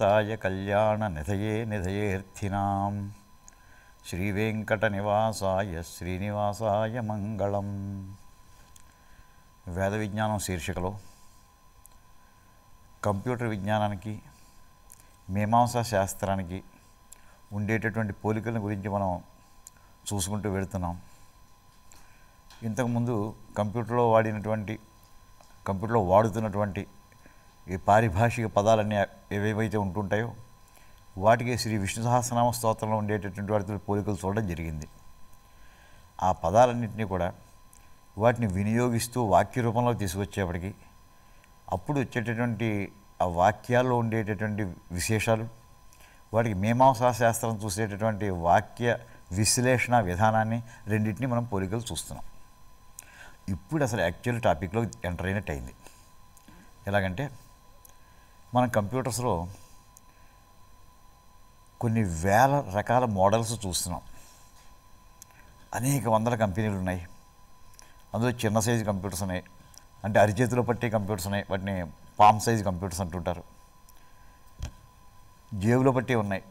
శ్రియకాంతాయ కళ్యాణ నిధయే నిధయేర్థినాం. శ్రీవేంకటనివాసాయ శ్రీనివాసాయ మంగళం. వేద విజ్ఞానం శీర్షికలో కంప్యూటర్ విజ్ఞానానికి మీమాంసా శాస్త్రానికి ఉండేటటువంటి పోలికల గురించి మనం చూసుకుంటూ వెళుతున్నాం. ఇంతకుముందు కంప్యూటర్లో వాడినటువంటి కంప్యూటర్లో వాడుతున్నటువంటి ఈ పారిభాషిక పదాలన్నీ ఏవేవైతే ఉంటుంటాయో వాటికి శ్రీ విష్ణు సహస్రనామ స్తోత్రంలో ఉండేటటువంటి వాటితో పోలికలు చూడడం జరిగింది. ఆ పదాలన్నింటినీ కూడా వాటిని వినియోగిస్తూ వాక్య రూపంలో తీసుకొచ్చేప్పటికి అప్పుడు వచ్చేటటువంటి ఆ వాక్యాల్లో ఉండేటటువంటి విశేషాలు వాటికి మీమాంసా శాస్త్రం చూసేటటువంటి వాక్య విశ్లేషణ విధానాన్ని రెండింటినీ మనం పోలికలు చూస్తున్నాం. ఇప్పుడు అసలు యాక్చువల్ టాపిక్లో ఎంటర్ అయినట్టు అయింది ఎలాగంటే మన కంప్యూటర్స్లో కొన్ని వేల రకాల మోడల్స్ చూస్తున్నాం. అనేక వందల కంపెనీలు ఉన్నాయి. అందులో చిన్న సైజు కంప్యూటర్స్ ఉన్నాయి. అంటే అరిచేతిలో పట్టే కంప్యూటర్స్ ఉన్నాయి. వాటిని పామ్ సైజ్ కంప్యూటర్స్ అంటుంటారు. జేబులో పట్టే ఉన్నాయి.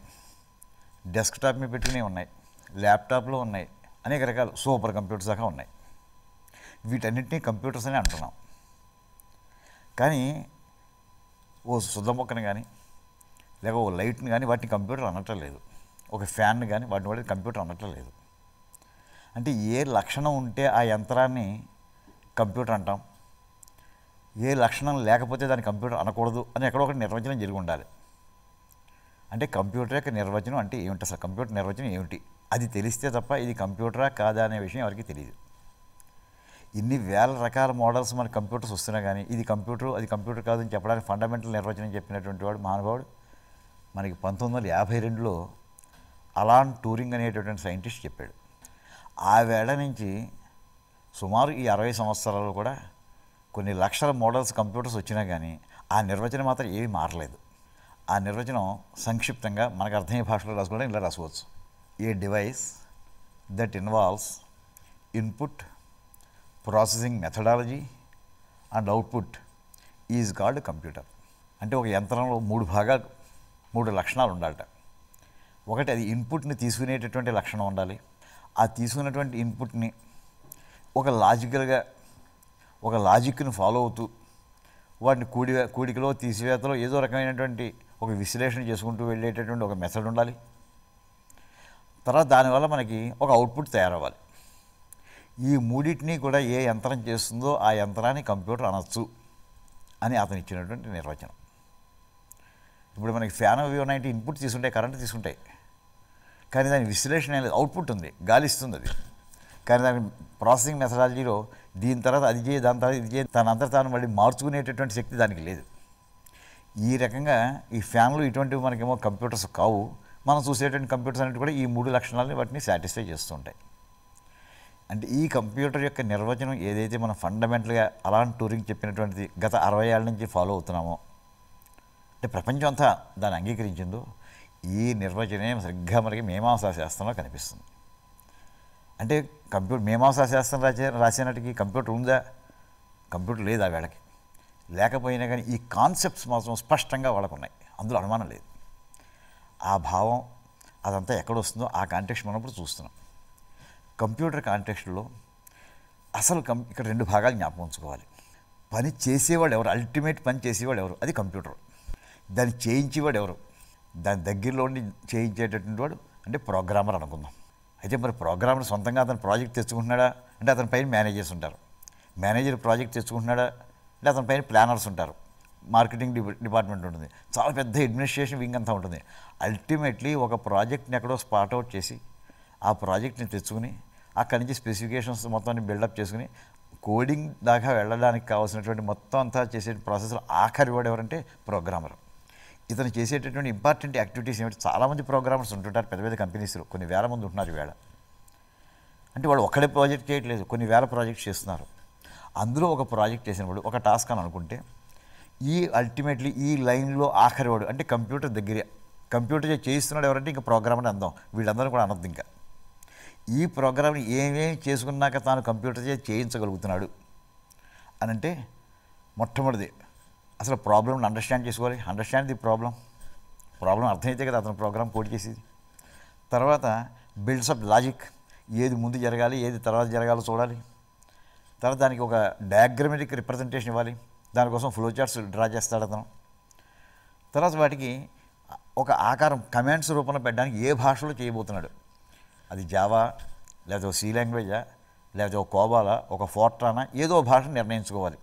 డెస్క్టాప్ మీద పెట్టుకునే ఉన్నాయి. ల్యాప్టాప్లో ఉన్నాయి. అనేక రకాల సూపర్ కంప్యూటర్స్ దాకా ఉన్నాయి. వీటన్నిటినీ కంప్యూటర్స్ అని అంటున్నాం. కానీ ఓ శుద్ధ మొక్కను కానీ లేక ఓ లైట్ని కానీ వాటిని కంప్యూటర్ అనటం లేదు ఒక ఫ్యాన్ కానీ వాటిని వాడి కంప్యూటర్ అనటం లేదు అంటే ఏ లక్షణం ఉంటే ఆ యంత్రాన్ని కంప్యూటర్ అంటాం. ఏ లక్షణం లేకపోతే దాన్ని కంప్యూటర్ అనకూడదు అని ఎక్కడో ఒకటి నిర్వచనం జరిగి ఉండాలి. అంటే కంప్యూటర్ యొక్క నిర్వచనం అంటే ఏమిటి? అసలు కంప్యూటర్ నిర్వచనం ఏమిటి? అది తెలిస్తే తప్ప ఇది కంప్యూటరా కాదా అనే విషయం ఎవరికి తెలియదు. ఇన్ని వేల రకాల మోడల్స్ మన కంప్యూటర్స్ వస్తున్నా కానీ ఇది కంప్యూటర్ అది కంప్యూటర్ కాదు అని చెప్పడానికి ఫండమెంటల్ నిర్వచనం చెప్పినటువంటి వాడు మహానుభావుడు. మనకి పంతొమ్మిది వందల యాభై రెండులో అలాన్ టూరింగ్ అనేటటువంటి సైంటిస్ట్ చెప్పాడు. ఆ వేళ నుంచి సుమారు ఈ అరవై సంవత్సరాలు కూడా కొన్ని లక్షల మోడల్స్ కంప్యూటర్స్ వచ్చినా కానీ ఆ నిర్వచనం మాత్రం ఏమీ మారలేదు. ఆ నిర్వచనం సంక్షిప్తంగా మనకు అర్థమయ్యే భాషలో రాసుకోవడం ఇలా రాసుకోవచ్చు. A device that involves input processing methodology and output is called computer అంటే ఒక యంత్రంలో మూడు భాగాలు మూడు లక్షణాలు ఉండాలట. ఒకటి అది ఇన్పుట్ని తీసుకునేటటువంటి లక్షణం ఉండాలి. ఆ తీసుకున్నటువంటి ఇన్పుట్ని ఒక లాజికల్గా ఒక లాజిక్ని ఫాలో అవుతూ వాటిని కూడి కూడికలో తీసివేతలో ఏదో రకమైనటువంటి ఒక విశ్లేషణ చేసుకుంటూ వెళ్ళేటటువంటి ఒక మెథడ్ ఉండాలి. తర్వాత దానివల్ల మనకి ఒక అవుట్పుట్ తయారవ్వాలి. ఈ మూడింటిని కూడా ఏ యంత్రం చేస్తుందో ఆ యంత్రాన్ని కంప్యూటర్ అనొచ్చు అని అతను ఇచ్చినటువంటి నిర్వచనం. ఇప్పుడు మనకి ఫ్యాన్ అవి ఉన్నాయంటే ఇన్పుట్ తీసుకుంటే కరెంట్ తీసుకుంటాయి కానీ దాని విశ్లేషణ లేదు. అవుట్పుట్ ఉంది గాలి ఇస్తుంది అది. కానీ దాని ప్రాసెసింగ్ మెథడాలజీలో దీని తర్వాత అది చేయి దాని తర్వాత ఇది చేయి తన అంతా తాను మళ్ళీ మార్చుకునేటటువంటి శక్తి దానికి లేదు. ఈ రకంగా ఈ ఫ్యాన్లు ఇటువంటివి మనకేమో కంప్యూటర్స్ కావు. మనం చూసేటువంటి కంప్యూటర్స్ అనేవి కూడా ఈ మూడు లక్షణాలని వాటిని సాటిస్ఫై చేస్తుంటాయి అంటే ఈ కంప్యూటర్ యొక్క నిర్వచనం ఏదైతే మనం ఫండమెంటల్గా అలాంటి టూరింగ్ చెప్పినటువంటిది గత అరవై ఏళ్ళ నుంచి ఫాలో అవుతున్నామో అంటే ప్రపంచం అంతా దాన్ని అంగీకరించిందో ఈ నిర్వచనే సరిగ్గా మనకి మీమాంసా శాస్త్రంలో కనిపిస్తుంది. అంటే కంప్యూటర్ మీమాంసా శాస్త్రం రాసే రాసేనాటికి కంప్యూటర్ ఉందా? కంప్యూటర్ లేదు ఆ వేళకి? లేకపోయినా కానీ ఈ కాన్సెప్ట్స్ మాత్రం స్పష్టంగా వాళ్ళకు ఉన్నాయి. అందులో అనుమానం లేదు. ఆ భావం అదంతా ఎక్కడ వస్తుందో ఆ కాంటెక్స్ట్ మనం ఇప్పుడు చూస్తున్నాం. కంప్యూటర్ కాంటెక్స్ట్లో అసలు కం ఇక్కడ రెండు భాగాలు జ్ఞాపకం ఉంచుకోవాలి. పని చేసేవాడు ఎవరు? అల్టిమేట్ పని చేసేవాడు ఎవరు? అది కంప్యూటర్. దాన్ని చేయించేవాడు ఎవరు? దాని దగ్గరలో ఉండి చేయించేటటువంటి వాడు అంటే ప్రోగ్రామర్ అనుకుందాం. అయితే మరి ప్రోగ్రామర్ సొంతంగా అతను ప్రాజెక్ట్ తెచ్చుకుంటున్నాడా? అంటే అతని పైన మేనేజర్స్ ఉంటారు. మేనేజర్ ప్రాజెక్ట్ తెచ్చుకుంటున్నాడా? అంటే అతని పైన ప్లానర్స్ ఉంటారు. మార్కెటింగ్ డిపార్ట్మెంట్ ఉంటుంది. చాలా పెద్ద అడ్మినిస్ట్రేషన్ వింగ్ అంతా ఉంటుంది. అల్టిమేట్లీ ఒక ప్రాజెక్ట్ని ఎక్కడో స్పాట్ అవుట్ చేసి ఆ ప్రాజెక్ట్ని తెచ్చుకుని అక్కడి నుంచి స్పెసిఫికేషన్స్ మొత్తాన్ని బిల్డప్ చేసుకుని కోడింగ్ దాకా వెళ్ళడానికి కావాల్సినటువంటి మొత్తం అంతా చేసే ప్రాసెస్లో ఆఖరి వాడు ఎవరంటే ప్రోగ్రామర్. ఇతను చేసేటటువంటి ఇంపార్టెంట్ యాక్టివిటీస్ ఏమిటి? చాలామంది ప్రోగ్రామర్స్ ఉంటుంటారు పెద్ద పెద్ద కంపెనీస్లో కొన్ని వేల మంది ఉంటున్నారు ఈవేళ. అంటే వాళ్ళు ఒక్కడే ప్రాజెక్ట్ చేయట్లేదు కొన్ని వేల ప్రాజెక్ట్స్ చేస్తున్నారు. అందులో ఒక ప్రాజెక్ట్ చేసినప్పుడు ఒక టాస్క్ అని అనుకుంటే ఈ అల్టిమేట్లీ ఈ లైన్లో ఆఖరి వాడు అంటే కంప్యూటర్ దగ్గరే కంప్యూటర్ చేయిస్తున్నాడు ఎవరంటే ఇంకా ప్రోగ్రామ్ అని అందాం. వీళ్ళందరూ కూడా అనద్దు ఇంకా. ఈ ప్రోగ్రామ్ని ఏమేమి చేసుకున్నాక తాను కంప్యూటర్ చేసి చేయించగలుగుతున్నాడు అని అంటే మొట్టమొదటిది అసలు ప్రాబ్లమ్ని అండర్స్టాండ్ చేసుకోవాలి. అండర్స్టాండ్ ది ప్రాబ్లం ప్రాబ్లం అర్థమైతే కదా అతను ప్రోగ్రామ్ కోడ్ చేసేది. తర్వాత బిల్డ్స్ అప్ లాజిక్ ఏది ముందు జరగాలి ఏది తర్వాత జరగాలో చూడాలి. తర్వాత దానికి ఒక డయాగ్రమెటిక్ రిప్రజెంటేషన్ ఇవ్వాలి. దానికోసం ఫ్లో చార్ట్స్ డ్రా చేస్తాడు అతను. తర్వాత వాటికి ఒక ఆకారం కమాండ్స్ రూపంలో పెట్టడానికి ఏ భాషలో చేయబోతున్నాడు? అది జావా లేదా ఒక సి లాంగ్వేజా లేదా ఒక కోబాలా ఒక ఫోర్ట్రానా ఏదో భాష నిర్ణయించుకోవాలి.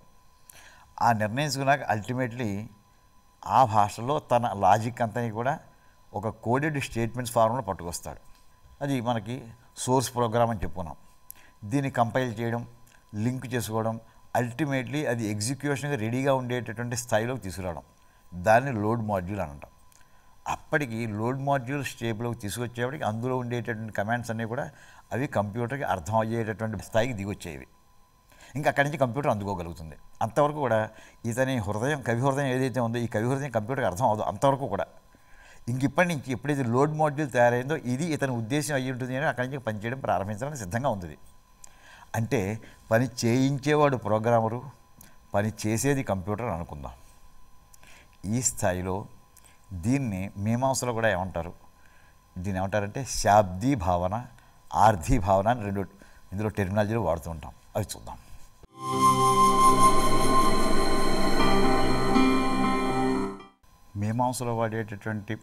ఆ నిర్ణయించుకున్నాక అల్టిమేట్లీ ఆ భాషలో తన లాజిక్ అంతా కూడా ఒక కోడెడ్ స్టేట్మెంట్స్ ఫార్మ్లో పట్టుకొస్తాడు. అది మనకి సోర్స్ ప్రోగ్రామ్ అని చెప్పుకున్నాం. దీన్ని కంపైల్ చేయడం లింక్ చేసుకోవడం అల్టిమేట్లీ అది ఎగ్జిక్యూషన్గా రెడీగా ఉండేటటువంటి స్థాయిలోకి తీసుకురావడం. దాన్ని లోడ్ మాడ్యూల్ అని అంటాం. అప్పటికి లోడ్ మాడ్యూల్ స్టేబుల్కి తీసుకొచ్చేప్పటికి అందులో ఉండేటటువంటి కమాండ్స్ అన్నీ కూడా అవి కంప్యూటర్కి అర్థం అయ్యేటటువంటి స్థాయికి దిగొచ్చేవి. ఇంకా అక్కడి నుంచి కంప్యూటర్ అందుకోగలుగుతుంది. అంతవరకు కూడా ఇతని హృదయం కవి హృదయం ఏదైతే ఉందో ఈ కవి హృదయం కంప్యూటర్కి అర్థం అవ్వదు అంతవరకు కూడా. ఇంక ఇప్పటి నుంచి ఎప్పుడైతే లోడ్ మాడ్యూల్ తయారైందో ఇది ఇతని ఉద్దేశం అయ్యి ఉంటుంది అని అక్కడి నుంచి పనిచేయడం ప్రారంభించడానికి సిద్ధంగా ఉంది అంటే పని చేయించేవాడు ప్రోగ్రామరు పని చేసేది కంప్యూటర్ అనుకుందాం. ఈ స్థాయిలో దీన్ని మీమాంసలో కూడా ఏమంటారు? దీన్ని ఏమంటారంటే శాబ్దీ భావన ఆర్థీ భావన అని రెండు ఇందులో టెర్మినాలజీలు వాడుతూ ఉంటాం. అవి చూద్దాం. మీమాంసలో వాడేటటువంటి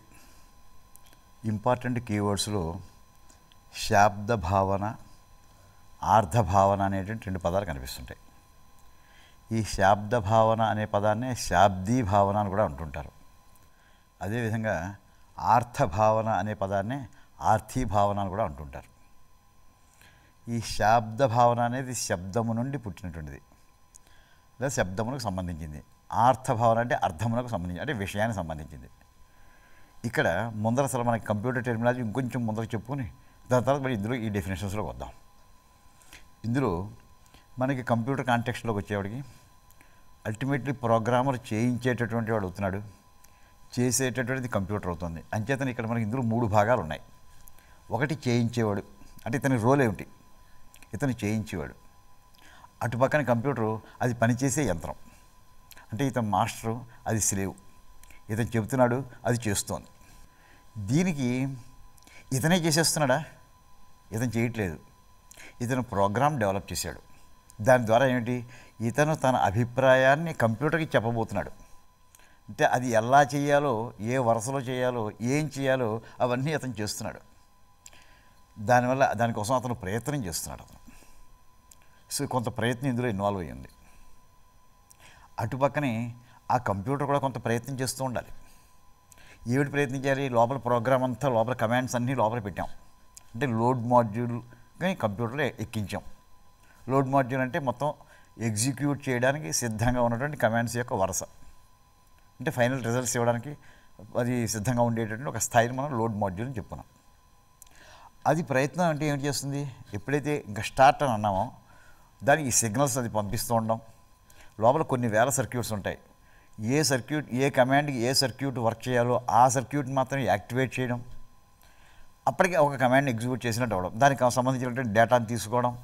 ఇంపార్టెంట్ కీవర్డ్స్లో శాబ్ద భావన ఆర్ధ భావన అనేటువంటి రెండు పదాలు కనిపిస్తుంటాయి. ఈ శాబ్ద భావన అనే పదాన్ని శాబ్దీ భావన అని కూడా అంటుంటారు. అదేవిధంగా ఆర్థభావన అనే పదాన్ని ఆర్థీభావన అని కూడా అంటుంటారు. ఈ శాబ్ద భావన అనేది శబ్దము నుండి పుట్టినటువంటిది. లేదా శబ్దమునకు సంబంధించింది. ఆర్థభావన అంటే అర్థమునకు సంబంధించి అంటే విషయానికి సంబంధించింది. ఇక్కడ ముందర అసలు మనకి కంప్యూటర్ టెర్మినాలజీ ఇంకొంచెం ముందర చెప్పుకొని దాని తర్వాత మరి ఇందులో ఈ డెఫినేషన్స్లోకి వద్దాం. ఇందులో మనకి కంప్యూటర్ కాంటెక్స్ట్లోకి వచ్చేవాడికి అల్టిమేట్లీ ప్రోగ్రామర్ చేయించేటటువంటి వాడు అవుతున్నాడు. చేసేటటువంటిది కంప్యూటర్ అవుతుంది. అంచేతనే ఇక్కడ మనకి ఇందులో మూడు భాగాలు ఉన్నాయి ఒకటి చేయించేవాడు అంటే ఇతని రోల్ ఏమిటి? ఇతను చేయించేవాడు. అటు పక్కన కంప్యూటరు అది పనిచేసే యంత్రం. అంటే ఇతను మాస్టరు అది స్లేవ్. ఇతను చెబుతున్నాడు అది చేస్తోంది. దీనికి ఇతనే చేసేస్తున్నాడా? ఇతను చేయట్లేదు. ఇతను ప్రోగ్రామ్ డెవలప్ చేశాడు. దాని ద్వారా ఏమిటి? ఇతను తన అభిప్రాయాన్ని కంప్యూటర్కి చెప్పబోతున్నాడు. అంటే అది ఎలా చేయాలో ఏ వరుసలో చేయాలో ఏం చేయాలో అవన్నీ అతను చేస్తున్నాడు. దానివల్ల దానికోసం అతను ప్రయత్నం చేస్తున్నాడు అతను. సో కొంత ప్రయత్నం ఇందులో ఇన్వాల్వ్ అయ్యింది. అటుపక్కనే ఆ కంప్యూటర్ కూడా కొంత ప్రయత్నం చేస్తూ ఉండాలి. ఏమిటి ప్రయత్నించాలి లోపల ప్రోగ్రామ్ అంతా లోపల కమాండ్స్ అన్నీ లోపల పెట్టాం. అంటే లోడ్ మాడ్యూల్ కానీ కంప్యూటర్లో ఎక్కించాం. లోడ్ మాడ్యూల్ అంటే మొత్తం ఎగ్జిక్యూట్ చేయడానికి సిద్ధంగా ఉన్నటువంటి కమాండ్స్ యొక్క వరుస. అంటే ఫైనల్ రిజల్ట్స్ ఇవ్వడానికి అది సిద్ధంగా ఉండేటటువంటి ఒక స్థాయిని మనం లోడ్ మాడ్యూల్ అని చెప్పుకున్నాం. అది ప్రయత్నం అంటే ఏం చేస్తుంది? ఎప్పుడైతే ఇంకా స్టార్ట్ అని అన్నామో దానికి ఈ సిగ్నల్స్ అది పంపిస్తూ ఉండడం లోపల కొన్ని వేల సర్క్యూట్స్ ఉంటాయి. ఏ సర్క్యూట్ ఏ కమాండ్కి ఏ సర్క్యూట్ వర్క్ చేయాలో ఆ సర్క్యూట్ మాత్రం యాక్టివేట్ చేయడం. అప్పటికే ఒక కమాండ్ ఎగ్జిక్యూట్ చేసినట్టు అవ్వడం. దానికి సంబంధించినటువంటి డేటాను తీసుకోవడం.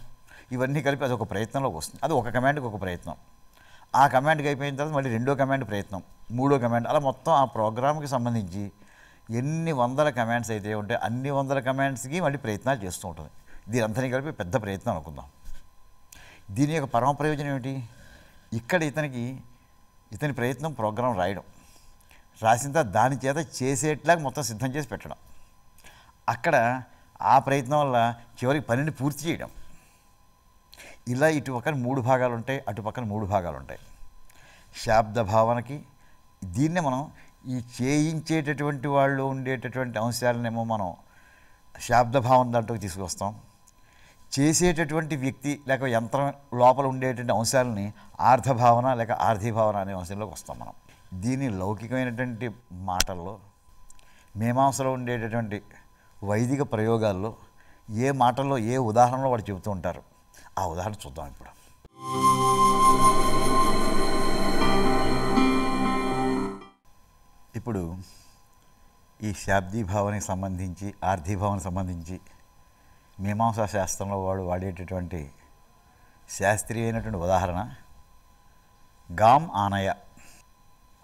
ఇవన్నీ కలిపి అది ఒక ప్రయత్నంలోకి వస్తుంది. అది ఒక కమాండ్కి ఒక ప్రయత్నం. ఆ కమాండ్కి అయిపోయిన తర్వాత మళ్ళీ రెండో కమాండ్ ప్రయత్నం మూడో కమాండ్. అలా మొత్తం ఆ ప్రోగ్రామ్కి సంబంధించి ఎన్ని వందల కమాండ్స్ అయితే ఉంటే అన్ని వందల కమాండ్స్కి మళ్ళీ ప్రయత్నాలు చేస్తూ ఉంటుంది. దీని కలిపి పెద్ద ప్రయత్నం అనుకుందాం. దీని యొక్క పరమ ప్రయోజనం ఏమిటి? ఇక్కడ ఇతనికి ఇతని ప్రయత్నం ప్రోగ్రాం రాయడం. రాసిన తర్వాత దాని చేత చేసేట్లాగా మొత్తం సిద్ధం చేసి పెట్టడం. అక్కడ ఆ ప్రయత్నం వల్ల చివరికి పనిని పూర్తి చేయడం. ఇలా ఇటు పక్కన మూడు భాగాలు ఉంటాయి అటు పక్కన మూడు భాగాలు ఉంటాయి శాబ్ద భావనకి దీన్నే మనం ఈ చేయించేటటువంటి వాళ్ళు ఉండేటటువంటి అంశాలనేమో మనం శాబ్ద భావన దాంట్లోకి తీసుకొస్తాం. చేసేటటువంటి వ్యక్తి లేక యంత్రం లోపల ఉండేటువంటి అంశాలని ఆర్ధభావన లేక ఆర్థిభావన అనే అంశంలోకి వస్తాం మనం. దీని లౌకికమైనటువంటి మాటల్లో మీమాంసలో ఉండేటటువంటి వైదిక ప్రయోగాల్లో ఏ మాటల్లో ఏ ఉదాహరణలో వాడు చెబుతూ ఉంటారు? ఆ ఉదాహరణ చూద్దాం ఇప్పుడు ఇప్పుడు ఈ శాబ్దీభావానికి సంబంధించి ఆర్థీభావానికి సంబంధించి మీమాంసా శాస్త్రంలో వాడు వాడేటటువంటి శాస్త్రీయమైనటువంటి ఉదాహరణ గామ్ ఆనయ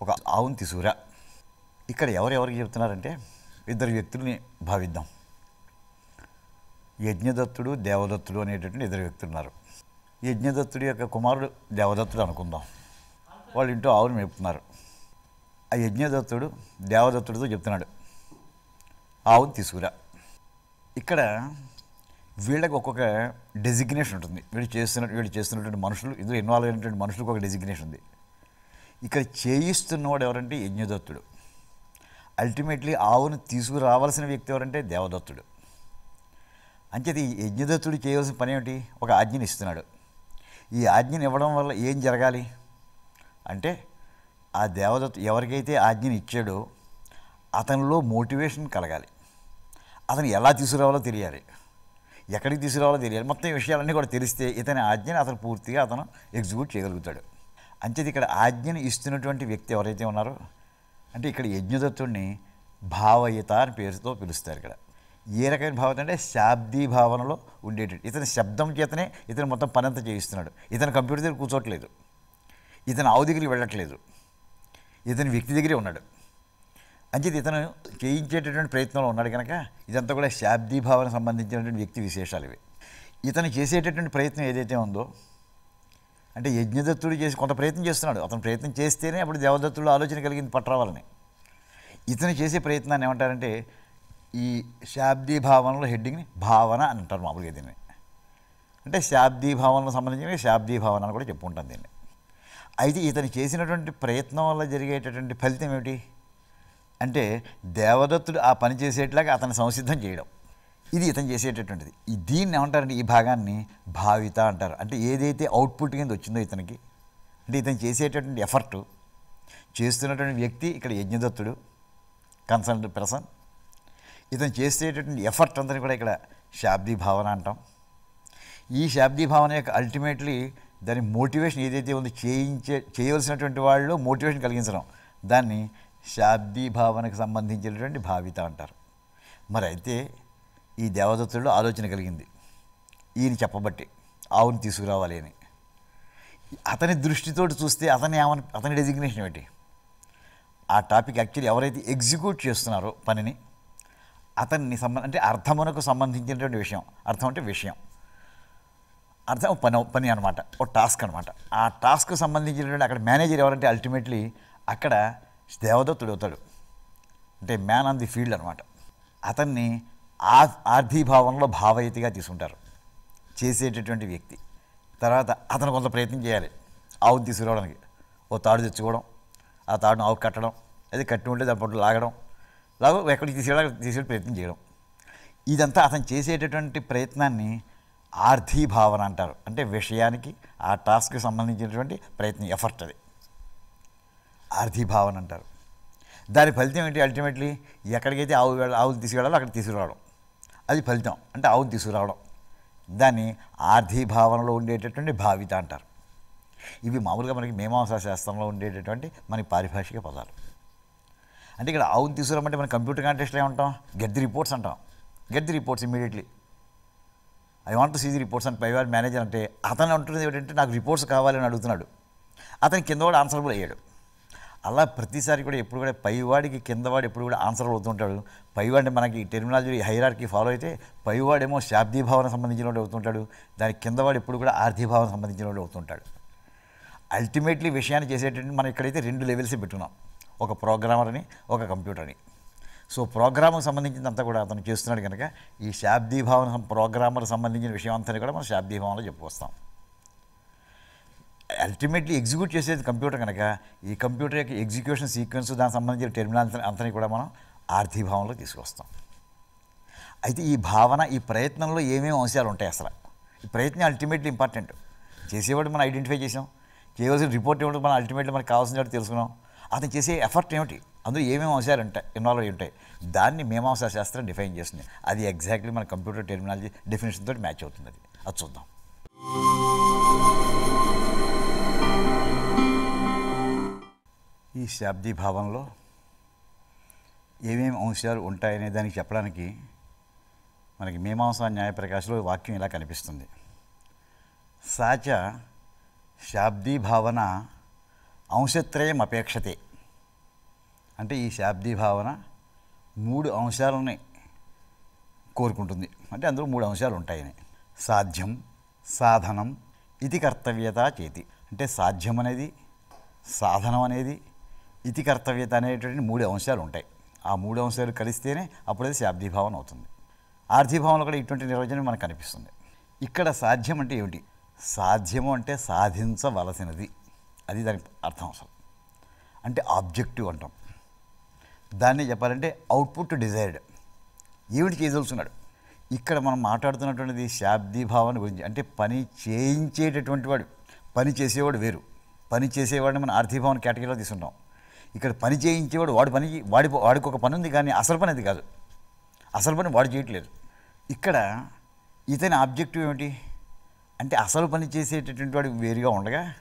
ఒక ఆవుంతి తీసుకురా. ఇక్కడ ఎవరెవరికి చెప్తున్నారంటే ఇద్దరు వ్యక్తుల్ని భావిద్దాం. యజ్ఞదత్తుడు దేవదత్తుడు అనేటటువంటి ఇద్దరు వ్యక్తులు ఉన్నారు. యజ్ఞదత్తుడి యొక్క కుమారుడు దేవదత్తుడు అనుకుందాం. వాళ్ళు ఇంట్లో ఆవును మేపుతున్నారు. ఆ యజ్ఞదత్తుడు దేవదత్తుడితో చెప్తున్నాడు ఆవును తీసుకురా. ఇక్కడ వీళ్ళకి ఒక్కొక్క డెసిగ్నేషన్ ఉంటుంది. వీళ్ళు చేస్తున్న వీళ్ళు చేస్తున్నటువంటి మనుషులు ఇందులో ఇన్వాల్వ్ అయినటువంటి మనుషులకు ఒక డెసిగ్నేషన్ ఉంది. ఇక్కడ చేయిస్తున్నవాడు ఎవరంటే యజ్ఞదత్తుడు. అల్టిమేట్లీ ఆవును తీసుకురావాల్సిన వ్యక్తి ఎవరంటే దేవదత్తుడు. అంచేది ఈ యజ్ఞదత్తుడు చేయవలసిన పని ఏమిటి? ఒక ఆజ్ఞని ఇస్తున్నాడు. ఈ ఆజ్ఞని ఇవ్వడం వల్ల ఏం జరగాలి? అంటే ఆ దేవదత్తు ఎవరికైతే ఆజ్ఞని ఇచ్చాడో అతనిలో మోటివేషన్ కలగాలి. అతను ఎలా తీసుకురావాలో తెలియాలి. ఎక్కడికి తీసుకురావాలో తెలియాలి. మొత్తం విషయాలన్నీ కూడా తెలిస్తే ఇతని ఆజ్ఞని అతను పూర్తిగా అతను ఎగ్జిక్యూట్ చేయగలుగుతాడు. అంచేది ఇక్కడ ఆజ్ఞని ఇస్తున్నటువంటి వ్యక్తి ఎవరైతే ఉన్నారో అంటే ఇక్కడ యజ్ఞదత్తుడిని భావయిత అని పేరుతో పిలుస్తారు ఇక్కడ. ఏ రకమైన భావన అంటే శాబ్దీ భావనలో ఉండేటట్టు. ఇతని శబ్దం చేతనే ఇతను మొత్తం పనంత చేయిస్తున్నాడు. ఇతను కంప్యూటర్ దగ్గర కూర్చోట్లేదు. ఇతను ఆవు దగ్గరికి వెళ్ళట్లేదు. ఇతని వ్యక్తి దగ్గరే ఉన్నాడు. అంచేది ఇతను చేయించేటటువంటి ప్రయత్నంలో ఉన్నాడు కనుక ఇదంతా కూడా శాబ్దీ భావన సంబంధించినటువంటి వ్యక్తి విశేషాలు ఇవి. ఇతను చేసేటటువంటి ప్రయత్నం ఏదైతే ఉందో అంటే యజ్ఞదత్తుడు చేసి కొంత ప్రయత్నం చేస్తున్నాడు. అతను ప్రయత్నం చేస్తేనే అప్పుడు దేవదత్తుడు ఆలోచన కలిగింది పట్టరావాలని ఇతను చేసే ప్రయత్నాన్ని ఏమంటారంటే ఈ శాబ్దీ భావనలో హెడ్డింగ్ని భావన అని అంటారు మామూలుగా దీన్ని. అంటే శాబ్దీ భావనకు సంబంధించిన శాబ్దీ భావన అని కూడా చెప్పుకుంటాం దీన్ని. అయితే ఇతను చేసినటువంటి ప్రయత్నం వల్ల జరిగేటటువంటి ఫలితం ఏమిటి? అంటే దేవదత్తుడు ఆ పని చేసేట్లాగా అతను సంసిద్ధం చేయడం. ఇది ఇతను చేసేటటువంటిది. ఈ దీన్ని ఏమంటారంటే ఈ భాగాన్ని భావిత అంటారు. అంటే ఏదైతే అవుట్పుట్ కింద వచ్చిందో ఇతనికి. అంటే ఇతను చేసేటటువంటి ఎఫర్టు. చేస్తున్నటువంటి వ్యక్తి ఇక్కడ యజ్ఞదత్తుడు కన్సల్ట్ పర్సన్ ఇతను చేసేటటువంటి ఎఫర్ట్ అంతా కూడా ఇక్కడ శాబ్దీ భావన అంటాం. ఈ శాబ్దీ భావన యొక్క అల్టిమేట్లీ దాని మోటివేషన్ ఏదైతే ఉందో చేయించే చేయవలసినటువంటి వాళ్ళు మోటివేషన్ కలిగించడం. దాన్ని శాబ్దీ భావనకు సంబంధించినటువంటి భావిత అంటారు. మరి అయితే ఈ దేవదత్తుల్లో ఆలోచన కలిగింది. ఈయన చెప్పబట్టి ఆవుని తీసుకురావాలి అని. అతని దృష్టితోటి చూస్తే అతని ఏమని అతని డెసిగ్నేషన్ ఏమిటి? ఆ టాపిక్ యాక్చువల్లీ ఎవరైతే ఎగ్జిక్యూట్ చేస్తున్నారో పనిని అతన్ని సంబంధ అంటే అర్థమునకు సంబంధించినటువంటి విషయం. అర్థం అంటే విషయం. అర్థం పని పని అనమాట ఒక టాస్క్ అనమాట ఆ టాస్క్ సంబంధించినటువంటి అక్కడ మేనేజర్ ఎవరంటే అల్టిమేట్లీ అక్కడ దేవదత్తుడు అవుతాడు. అంటే మ్యాన్ ఆన్ ది ఫీల్డ్ అనమాట అతన్ని ఆ ఆర్థీభావంలో భావయితిగా తీసుకుంటారు. చేసేటటువంటి వ్యక్తి. తర్వాత అతను కొంత ప్రయత్నం చేయాలి. ఆవుని తీసుకురావడానికి. ఓ తాడు తెచ్చుకోవడం ఆ తాడును ఆవు కట్టడం అది కట్టి ఉంటే దాని పట్టు లాగడం లాగో ఎక్కడికి తీసుకెళ్ళాలి తీసుకెళ్ళి ప్రయత్నం చేయడం. ఇదంతా అతను చేసేటటువంటి ప్రయత్నాన్ని ఆర్థీభావన అంటారు. అంటే విషయానికి ఆ టాస్క్కి సంబంధించినటువంటి ప్రయత్నం ఎఫర్ట్ అది. ఆర్థీభావన అంటారు. దాని ఫలితం ఏంటి అల్టిమేట్లీ? ఎక్కడికైతే ఆవు ఆవులు తీసుకెళ్ళాలో అక్కడ తీసుకురావడం. అది ఫలితం. అంటే ఆవులు తీసుకురావడం. దాన్ని ఆర్థీభావనలో ఉండేటటువంటి భావిత అంటారు. ఇవి మామూలుగా మనకి మీమాంసా శాస్త్రంలో ఉండేటటువంటి మనకి పారిభాషిక పదాలు. అంటే ఇక్కడ ఆవును తీసుకురామంటే మనం కంప్యూటర్ కాంటెస్ట్లో ఏమంటాం? గెట్ ది రిపోర్ట్స్ అంటాం. Get the reports immediately I want to see the reports అని పైవాడి మేనేజర్ అంటే అతను అంటున్నది ఏంటంటే నాకు రిపోర్ట్స్ కావాలని అడుగుతున్నాడు. అతని కింద వాడు ఆన్సరబుల్ అయ్యాడు అలా ప్రతిసారి కూడా ఎప్పుడు కూడా పైవాడికి కిందవాడు ఎప్పుడు కూడా ఆన్సర్ అవుతుంటాడు పైవాడిని మనకి టెర్మినాలజీ హైరార్కి ఫాలో అయితే పైవాడేమో శాబ్దీభావన సంబంధించిన వాడు అవుతుంటాడు. దాని కిందవాడు ఎప్పుడు కూడా ఆర్థీభావన సంబంధించిన వాడు అవుతుంటాడు. అల్టిమేట్లీ విషయాన్ని చేసేటట్టు మనం ఇక్కడైతే రెండు లెవెల్స్ పెట్టుకున్నాం. ఒక ప్రోగ్రామర్ అని ఒక కంప్యూటర్ అని సో ప్రోగ్రామ్కి సంబంధించినంతా కూడా అతను చేస్తున్నాడు కనుక ఈ శాబ్దీభావన సం- ప్రోగ్రామర్ సంబంధించిన విషయం అంతా కూడా మనం శాబ్దీభావనలో చెప్పుకొస్తాం. అల్టిమేట్లీ ఎగ్జిక్యూట్ చేసేది కంప్యూటర్ కనుక ఈ కంప్యూటర్ యొక్క ఎగ్జిక్యూషన్ సీక్వెన్స్ దానికి సంబంధించిన టెర్మినల్ అంతని కూడా మనం ఆర్థీభావంలో తీసుకొస్తాం. అయితే ఈ భావన ఈ ప్రయత్నంలో ఏమేమి అంశాలు ఉంటాయి అసలు? ఈ ప్రయత్నం అల్టిమేట్లీ ఇంపార్టెంట్. చేసేవాడు మనం ఐడెంటిఫై చేసాం. చేయవలసిన రిపోర్ట్ ఇవ్వడం మనం అల్టిమేట్లీ మనకు కావాల్సిన తెలుసుకున్నాం. అతను చేసే ఎఫర్ట్ ఏమిటి? అందులో ఏమేమి అంశాలు ఉంటాయి ఇన్వాల్వ్ అయి ఉంటాయి? దాన్ని మీమాంసా శాస్త్రం డిఫైన్ చేస్తుంది. అది ఎగ్జాక్ట్లీ మన కంప్యూటర్ టెర్మినాలజీ డెఫినేషన్ తోటి మ్యాచ్ అవుతుంది అది. అది చూద్దాం. ఈ శాబ్దీ భావంలో ఏమేమి అంశాలు ఉంటాయనే దానికి చెప్పడానికి మనకి మీమాంసా న్యాయప్రకాశంలో వాక్యం ఇలా కనిపిస్తుంది. సాచ శాబ్దీ భావన అంశత్రయం అపేక్షతే. అంటే ఈ శాబ్దీ భావన మూడు అంశాలని కోరుకుంటుంది. అంటే అందులో మూడు అంశాలు ఉంటాయని. సాధ్యం సాధనం ఇది కర్తవ్యత చేతి. అంటే సాధ్యం అనేది సాధనం అనేది ఇతి కర్తవ్యత అనేటువంటి మూడు అంశాలు ఉంటాయి. ఆ మూడు అంశాలు కలిస్తేనే అప్పుడది శాబ్దీభావన అవుతుంది. ఆర్థీభావంలో కూడా ఇటువంటి నిర్వచనం మనకు కనిపిస్తుంది. ఇక్కడ సాధ్యం అంటే ఏమిటి? సాధ్యము అంటే సాధించవలసినది. అది దానికి అర్థం అసలు. అంటే ఆబ్జెక్టివ్ అంటాం. దాన్ని చెప్పాలంటే అవుట్పుట్ డిజైర్డ్ ఏమిటి చేయదలుచున్నాడు ఇక్కడ మనం మాట్లాడుతున్నటువంటిది శాబ్దీభావన గురించి. అంటే పని చేయించేటటువంటి వాడు పని చేసేవాడు వేరు. పని చేసేవాడిని మనం ఆర్థిభావన కేటగిరీలో తీసుకుంటాం. ఇక్కడ పని చేయించేవాడు వాడు పని వాడి వాడికి ఒక పని ఉంది కానీ అసలు పని అది కాదు. అసలు పని వాడు చేయట్లేదు. ఇక్కడ ఇతని ఆబ్జెక్టివ్ ఏమిటి? అంటే అసలు పని చేసేటటువంటి వాడు వేరుగా ఉండగా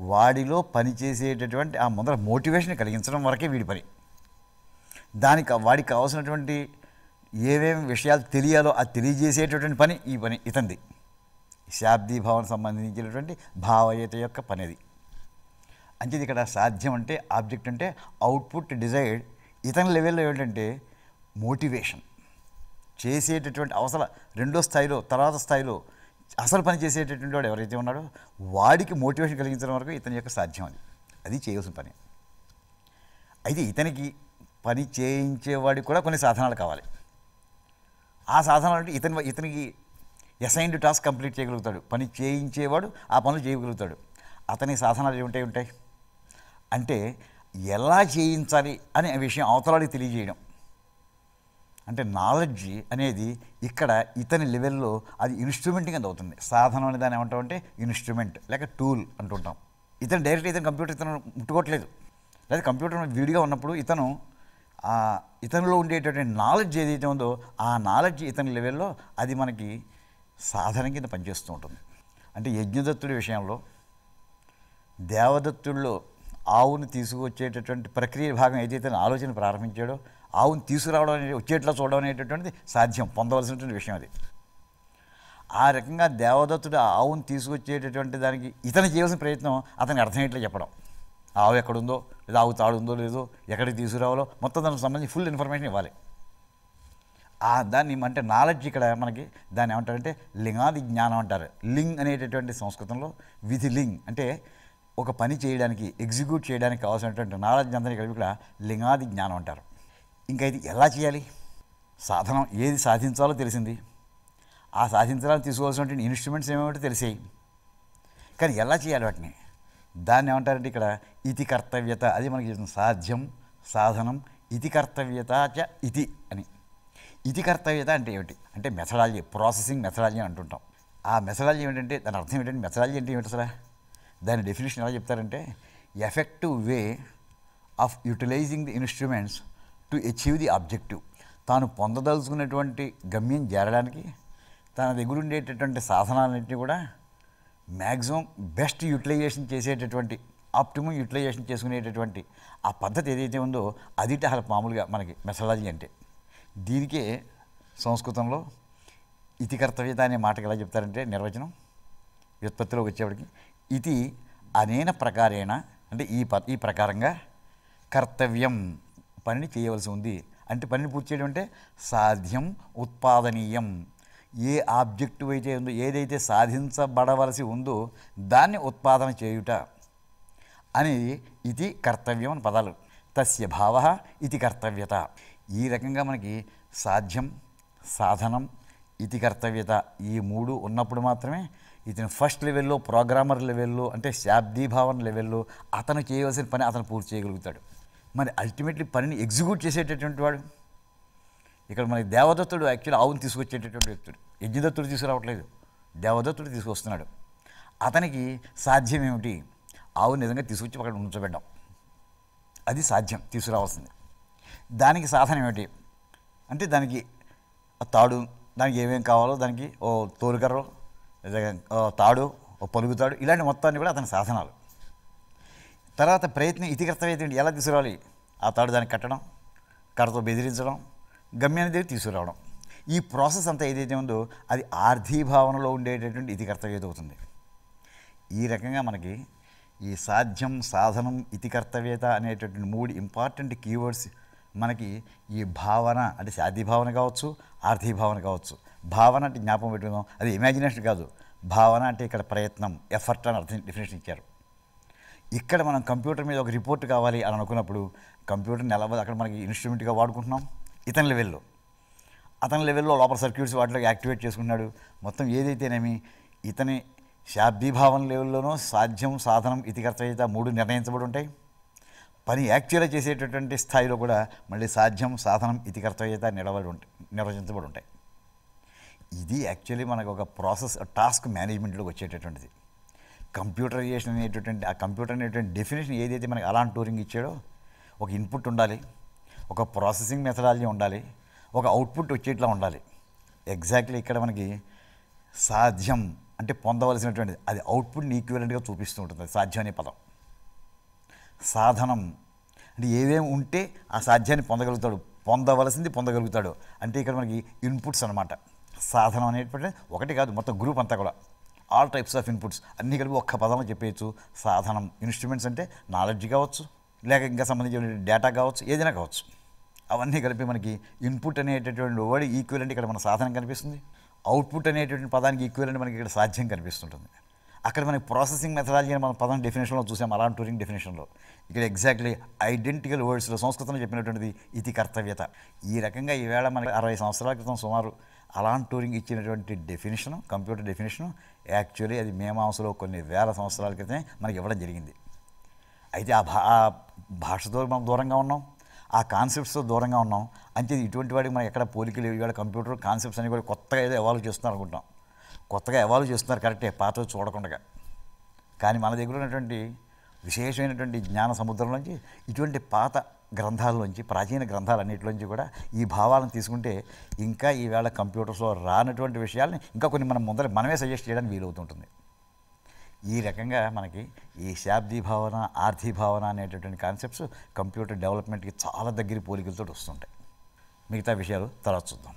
వాడిలో పని చేసేటటువంటి ఆ ముందర మోటివేషన్ కలిగించడం వరకే వీడి పని. దానికి వాడికి కావాల్సినటువంటి ఏమేమి విషయాలు తెలియాలో అది తెలియజేసేటటువంటి పని ఈ పని ఇతంది. శాబ్దీ భావన సంబంధించినటువంటి భావయత యొక్క పని అది అంచేది ఇక్కడ సాధ్యం అంటే ఆబ్జెక్ట్ అంటే అవుట్పుట్ డిజైర్డ్ ఇతని లెవెల్లో ఏంటంటే మోటివేషన్. చేసేటటువంటి అవసర రెండో స్థాయిలో తర్వాత స్థాయిలో అసలు పని చేసేటటువంటి వాడు ఎవరైతే ఉన్నాడో వాడికి మోటివేషన్ కలిగించడం వరకు ఇతని యొక్క సాధ్యం అది. అది చేయవలసిన పని. అయితే ఇతనికి పని చేయించేవాడికి కూడా కొన్ని సాధనాలు కావాలి. ఆ సాధనాలు అంటే ఇతని ఇతనికి అసైన్డ్ టాస్క్ కంప్లీట్ చేయగలుగుతాడు. పని చేయించేవాడు ఆ పనులు చేయగలుగుతాడు. అతని సాధనాలు ఏమిటై ఉంటాయి? అంటే ఎలా చేయించాలి అనే విషయం అవతలాడికి తెలియజేయడం. అంటే నాలెడ్జ్ అనేది ఇక్కడ ఇతని లెవెల్లో అది ఇన్స్ట్రుమెంట్ కింద అవుతుంది. సాధనం అనే దాన్ని ఏమంటాం అంటే ఇన్స్ట్రుమెంట్ లేక టూల్ అంటుంటాం. ఇతను డైరెక్ట్ ఇతను కంప్యూటర్ ఇతను ముట్టుకోవట్లేదు. లేదా కంప్యూటర్ వీడిగా ఉన్నప్పుడు ఇతను ఆ ఇతనిలో ఉండేటటువంటి నాలెడ్జ్ ఏదైతే ఉందో ఆ నాలెడ్జ్ ఇతని లెవెల్లో అది మనకి సాధన కింద పనిచేస్తూ ఉంటుంది. అంటే యజ్ఞదత్తుడి విషయంలో దేవదత్తుల్లో ఆవుని తీసుకువచ్చేటటువంటి ప్రక్రియ భాగం ఏదైతే ఆలోచన ప్రారంభించాడో ఆవుని తీసుకురావడం అనేది వచ్చేట్లా చూడడం అనేటటువంటిది సాధ్యం పొందవలసినటువంటి విషయం అది. ఆ రకంగా దేవదత్తుడు ఆవును ఆవుని తీసుకొచ్చేటటువంటి దానికి ఇతను చేయవలసిన ప్రయత్నం అతనికి అర్థమయ్యేట్లా చెప్పడం. ఆవు ఎక్కడుందో లేదా ఆవు తాడుందో లేదో ఎక్కడికి తీసుకురావాలో మొత్తం దానికి సంబంధించి ఫుల్ ఇన్ఫర్మేషన్ ఇవ్వాలి. ఆ దాన్ని అంటే నాలెడ్జ్ ఇక్కడ మనకి దాన్ని ఏమంటారంటే లింగాది జ్ఞానం అంటారు. లింగ్ అనేటటువంటి సంస్కృతంలో విధి లింగ్ అంటే ఒక పని చేయడానికి ఎగ్జిక్యూట్ చేయడానికి కావాల్సినటువంటి నాలెడ్జ్ అందరినీ కలిపి ఇక్కడ లింగాది జ్ఞానం అంటారు. ఇంకా ఇది ఎలా చేయాలి? సాధనం ఏది సాధించాలో తెలిసింది. ఆ సాధించడానికి తీసుకోవాల్సినటువంటి ఇన్స్ట్రుమెంట్స్ ఏమేమిటో తెలిసాయి. కానీ ఎలా చేయాలి వాటిని? దాన్ని ఏమంటారంటే ఇక్కడ ఇతి కర్తవ్యత అది మనకి చెప్తుంది సాధ్యం సాధనం ఇతి కర్తవ్యత చ ఇతి అని. ఇతి కర్తవ్యత అంటే ఏమిటి? అంటే మెథడాలజీ ప్రాసెసింగ్ మెథడాలజీ అని అంటుంటాం. ఆ మెథడాలజీ ఏమిటంటే దాని అర్థం ఏంటంటే మెథడాలజీ అంటే ఏమిటి అసలు? దాని డెఫినేషన్ ఎలా చెప్తారంటే effective way of utilizing the instruments to achieve the objective తాను పొందదలుచుకున్నటువంటి గమ్యం చేరడానికి తన దగ్గర ఉండేటటువంటి సాధనాలన్నింటినీ కూడా మ్యాక్సిమం బెస్ట్ యూటిలైజేషన్ చేసేటటువంటి ఆప్టిమం యూటిలైజేషన్ చేసుకునేటటువంటి ఆ పద్ధతి ఏదైతే ఉందో అది అసలు మామూలుగా మనకి మెసలాజీ అంటే. దీనికే సంస్కృతంలో ఇతి కర్తవ్యత అనే మాటకి ఎలా చెప్తారంటే నిర్వచనం వ్యుత్పత్తిలోకి వచ్చేప్పటికి ఇది అనేన ప్రకారేణ అంటే ఈ ప ఈ ప్రకారంగా కర్తవ్యం పనిని చేయవలసి ఉంది. అంటే పనిని పూర్తి చేయడం అంటే సాధ్యం ఉత్పాదనీయం. ఏ ఆబ్జెక్టివ్ అయితే ఉందో ఏదైతే సాధించబడవలసి ఉందో దాన్ని ఉత్పాదన చేయుట అనేది ఇది కర్తవ్యం అని పదాలు. తస్య భావ ఇది కర్తవ్యత. ఈ రకంగా మనకి సాధ్యం సాధనం ఇది కర్తవ్యత. ఈ మూడు ఉన్నప్పుడు మాత్రమే ఇతను ఫస్ట్ లెవెల్లో ప్రోగ్రామర్ లెవెల్లో అంటే శాబ్దీభావన లెవెల్లో అతను చేయవలసిన పని అతను పూర్తి చేయగలుగుతాడు. మరి అల్టిమేట్లీ పనిని ఎగ్జిక్యూట్ చేసేటటువంటి వాడు? ఇక్కడ మనకి దేవదత్తుడు యాక్చువల్ ఆవును తీసుకొచ్చేటటువంటి వ్యక్తుడు. యజ్ఞదత్తుడు తీసుకురావట్లేదు. దేవదత్తుడు తీసుకొస్తున్నాడు. అతనికి సాధ్యం ఏమిటి? ఆవు నిజంగా తీసుకొచ్చి అక్కడ ఉంచబెడ్డాం అది సాధ్యం తీసుకురావాల్సింది. దానికి సాధన ఏమిటి? అంటే దానికి తాడు దానికి ఏమేమి కావాలో దానికి ఓ తోలుకర్ర ఓ తాడు ఓ పలుగుతాడు ఇలాంటి మొత్తాన్ని కూడా అతని సాధనాలు. తర్వాత ప్రయత్నం ఇతికర్తవ్యత ఎలా తీసుకురావాలి? ఆ తాడు దానికి కట్టడం కర్రతో బెదిరించడం గమ్యాన్ని దగ్గర తీసుకురావడం. ఈ ప్రాసెస్ అంతా ఏదైతే ఉందో అది ఆర్థీభావనలో ఉండేటటువంటి ఇది కర్తవ్యత అవుతుంది. ఈ రకంగా మనకి ఈ సాధ్యం సాధనం ఇతి కర్తవ్యత అనేటటువంటి మూడు ఇంపార్టెంట్ కీవర్డ్స్ మనకి ఈ భావన అంటే సాధ్యభావన కావచ్చు ఆర్థీభావన కావచ్చు. భావన అంటే జ్ఞాపకం పెట్టుకుందాం. అది ఇమాజినేషన్ కాదు. భావన అంటే ఇక్కడ ప్రయత్నం ఎఫర్ట్ అని అర్థం డెఫినేషన్ ఇచ్చారు. ఇక్కడ మనం కంప్యూటర్ మీద ఒక రిపోర్ట్ కావాలి అని అనుకున్నప్పుడు కంప్యూటర్ని ఎలా అక్కడ మనకి ఇన్స్ట్రుమెంట్గా వాడుకుంటున్నాం. ఇతని లెవెల్లో. అతని లెవెల్లో లోపల సర్క్యూట్స్ వాటిలో యాక్టివేట్ చేసుకున్నాడు మొత్తం ఏదైతేనేమి ఇతని శాబ్దీభావం లెవెల్లోనూ సాధ్యం సాధనం ఇతికర్తయిత మూడు నిర్ణయించబడి ఉంటాయి పని యాక్చువల్గా చేసేటటువంటి స్థాయిలో కూడా మళ్ళీ సాధ్యం సాధనం ఇతికర్తయిత నిలబడి ఉంటాయి నిర్వచించబడి ఉంటాయి ఇది యాక్చువల్లీ మనకు ఒక ప్రాసెస్ టాస్క్ మేనేజ్మెంట్లోకి వచ్చేటటువంటిది. కంప్యూటరైజేషన్ అనేటటువంటి ఆ కంప్యూటర్ అనేటువంటి డెఫినేషన్ ఏదైతే మనకి అలాంటి టూరింగ్ ఇచ్చాడో ఒక ఇన్పుట్ ఉండాలి. ఒక ప్రాసెసింగ్ మెథడాలజీ ఉండాలి. ఒక అవుట్పుట్ వచ్చేట్లా ఉండాలి. ఎగ్జాక్ట్లీ ఇక్కడ మనకి సాధ్యం అంటే పొందవలసినటువంటిది అది అవుట్పుట్ని ఈక్వలెంట్గా చూపిస్తూ ఉంటుంది. అది సాధ్యం అనే పదం. సాధనం అంటే ఏవేమి ఉంటే ఆ సాధ్యాన్ని పొందగలుగుతాడు. పొందవలసింది పొందగలుగుతాడు. అంటే ఇక్కడ మనకి ఇన్పుట్స్ అనమాట సాధనం అనేటువంటి ఒకటి కాదు మొత్తం గ్రూప్ అంతా కూడా. ఆల్ టైప్స్ ఆఫ్ ఇన్పుట్స్ అన్నీ కలిపి ఒక్క పదంలో చెప్పేయచ్చు. సాధనం. ఇన్స్ట్రుమెంట్స్ అంటే నాలెడ్జ్ కావచ్చు లేక ఇంకా సంబంధించిన డేటా కావచ్చు ఏదైనా కావచ్చు. అవన్నీ కలిపి మనకి ఇన్పుట్ అనేటటువంటి వర్డ్ ఈక్వలెంట్ ఇక్కడ మన సాధనం కనిపిస్తుంది. అవుట్పుట్ అనేటటువంటి పదానికి ఈక్వలెంట్ మనకి ఇక్కడ సాధ్యం కనిపిస్తుంటుంది. అక్కడ మనకి ప్రాసెసింగ్ మెథడాలజీ అని మన పదం డెఫినేషన్లో చూసాం అలాంటి టూరింగ్ డెఫినేషన్లో ఇక్కడ ఎగ్జాక్ట్లీ ఐడెంటికల్ వర్డ్స్లో సంస్కృతంలో చెప్పినటువంటిది ఇది కర్తవ్యత. ఈ రకంగా ఈవేళ మనకి అరవై సంవత్సరాల క్రితం సుమారు అలాంటి టూరింగ్ ఇచ్చినటువంటి డెఫినేషన్ కంప్యూటర్ డెఫినేషన్ యాక్చువల్లీ అది మేమాంసలో కొన్ని వేల సంవత్సరాల క్రితమే మనకి ఇవ్వడం జరిగింది. అయితే ఆ భా ఆ భాషతో మనం దూరంగా ఉన్నాం. ఆ కాన్సెప్ట్స్తో దూరంగా ఉన్నాం. అంతే ఇటువంటి వాడికి మనం ఎక్కడ పోలికలు లేవు. ఇవాళ కంప్యూటర్ కాన్సెప్ట్స్ అని కూడా కొత్తగా ఏదో ఎవాల్వ్ చేస్తున్నారు అనుకుంటాం కొత్తగా ఎవాల్వ్ చేస్తున్నారు కరెక్టే పాత చూడకుండా. కానీ మన దగ్గర ఉన్నటువంటి విశేషమైనటువంటి జ్ఞాన సముద్రంలోంచి ఇటువంటి పాత గ్రంథాల్లోంచి ప్రాచీన గ్రంథాలన్నింటిలోంచి కూడా ఈ భావాలను తీసుకుంటే ఇంకా ఈవేళ కంప్యూటర్స్లో రానటువంటి విషయాల్ని ఇంకా కొన్ని మనం ముందర మనమే సజెస్ట్ చేయడానికి వీలవుతుంటుంది. ఈ రకంగా మనకి ఈ శాబ్దీ భావన ఆర్థీ భావన అనేటటువంటి కాన్సెప్ట్స్ కంప్యూటర్ డెవలప్మెంట్కి చాలా దగ్గర పోలికలతో వస్తుంటాయి. మిగతా విషయాలు తర్వాత చూద్దాం.